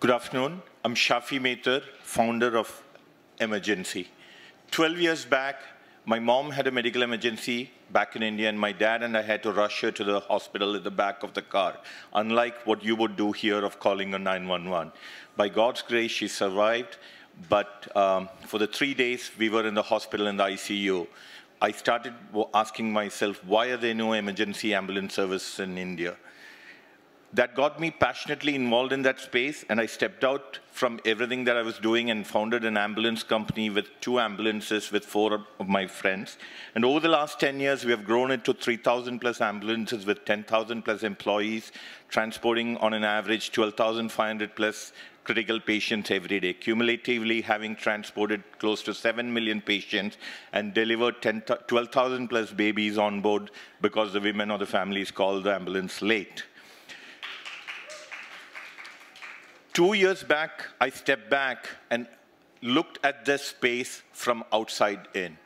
Good afternoon. I'm Shaffi Mather, founder of MUrgency. 12 years back, my mom had a medical emergency back in India, and my dad and I had to rush her to the hospital in the back of the car, unlike what you would do here of calling a 911. By God's grace, she survived, but um, for the three days we were in the hospital in the ICU, I started asking myself, why are there no emergency ambulance services in India? That got me passionately involved in that space, and I stepped out from everything that I was doing and founded an ambulance company with two ambulances with four of my friends. And over the last 10 years, we have grown it to 3,000 plus ambulances with 10,000 plus employees, transporting on an average 12,500 plus critical patients every day, cumulatively having transported close to 7 million patients and delivered 12,000 plus babies on board because the women or the families called the ambulance late. Two years back, I stepped back and looked at this space from outside in.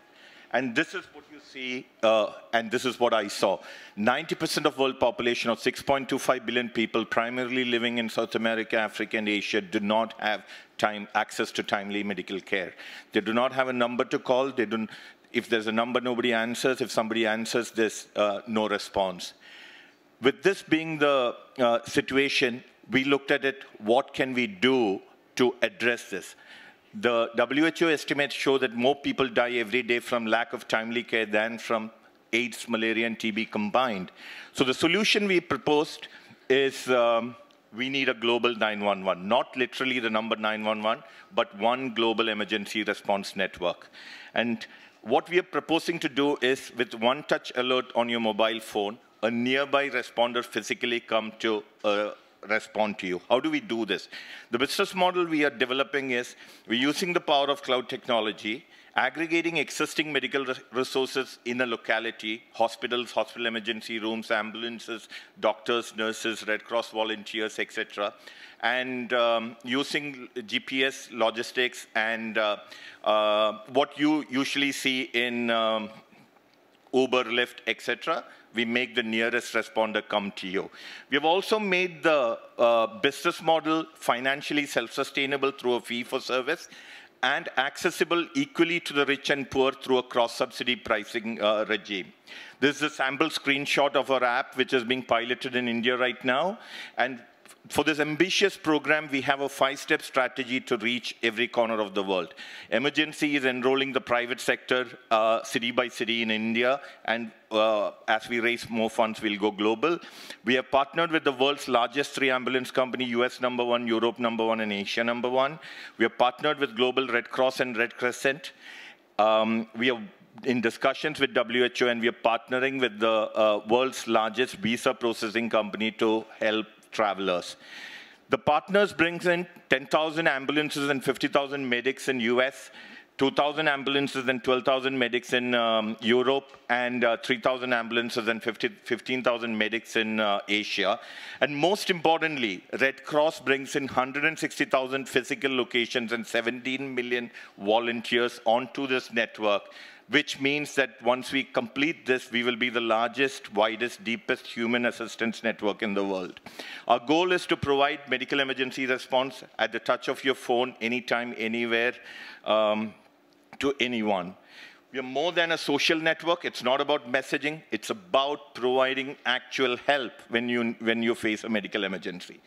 And this is what you see, uh, and this is what I saw. 90% of world population of 6.25 billion people, primarily living in South America, Africa, and Asia, do not have time, access to timely medical care. They do not have a number to call. They don't, if there's a number, nobody answers. If somebody answers, there's uh, no response. With this being the uh, situation, we looked at it, what can we do to address this? The WHO estimates show that more people die every day from lack of timely care than from AIDS, malaria, and TB combined. So the solution we proposed is um, we need a global 911, not literally the number 911, but one global emergency response network. And what we are proposing to do is with one touch alert on your mobile phone, a nearby responder physically come to a, respond to you. How do we do this? The business model we are developing is we're using the power of cloud technology, aggregating existing medical resources in a locality, hospitals, hospital emergency rooms, ambulances, doctors, nurses, Red Cross volunteers, etc., and um, using GPS logistics and uh, uh, what you usually see in um, Uber, Lyft, etc., we make the nearest responder come to you. We have also made the uh, business model financially self-sustainable through a fee-for-service and accessible equally to the rich and poor through a cross-subsidy pricing uh, regime. This is a sample screenshot of our app, which is being piloted in India right now. And for this ambitious program, we have a five-step strategy to reach every corner of the world. MUrgency is enrolling the private sector uh, city by city in India, and uh, as we raise more funds, we'll go global. We have partnered with the world's largest three ambulance company, US number one, Europe number one, and Asia number one. We have partnered with Global Red Cross and Red Crescent. Um, we are in discussions with WHO, and we are partnering with the uh, world's largest visa processing company to help travelers. The partners brings in 10,000 ambulances and 50,000 medics in US, 2,000 ambulances and 12,000 medics in um, Europe, and uh, 3,000 ambulances and 15,000 medics in uh, Asia. And most importantly, Red Cross brings in 160,000 physical locations and 17 million volunteers onto this network which means that once we complete this, we will be the largest, widest, deepest human assistance network in the world. Our goal is to provide medical emergency response at the touch of your phone, anytime, anywhere, um, to anyone. We are more than a social network. It's not about messaging. It's about providing actual help when you, when you face a medical emergency.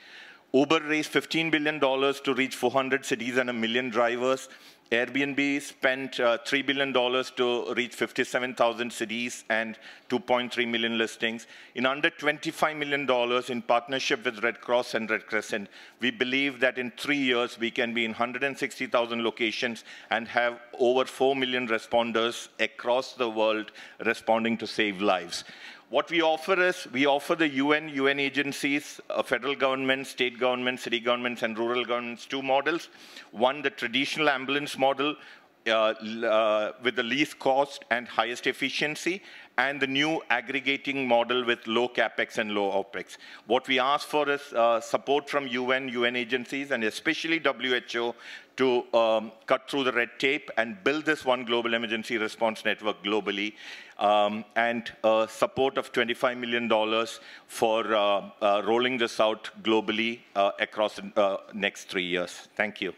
Uber raised $15 billion to reach 400 cities and a million drivers. Airbnb spent uh, $3 billion to reach 57,000 cities and 2.3 million listings. In under $25 million in partnership with Red Cross and Red Crescent, we believe that in three years we can be in 160,000 locations and have over 4 million responders across the world responding to save lives. What we offer is, we offer the UN, UN agencies, uh, federal government, state government, city governments, and rural governments two models. One, the traditional ambulance model, with the least cost and highest efficiency, and the new aggregating model with low capex and low opex. What we ask for is uh, support from UN, UN agencies, and especially WHO to um, cut through the red tape and build this one global emergency response network globally, um, and uh, support of $25 million for uh, uh rolling this out globally uh, across the uh, next three years. Thank you.